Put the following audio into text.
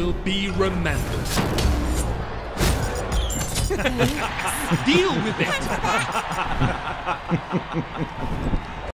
Will be remembered. Deal with it!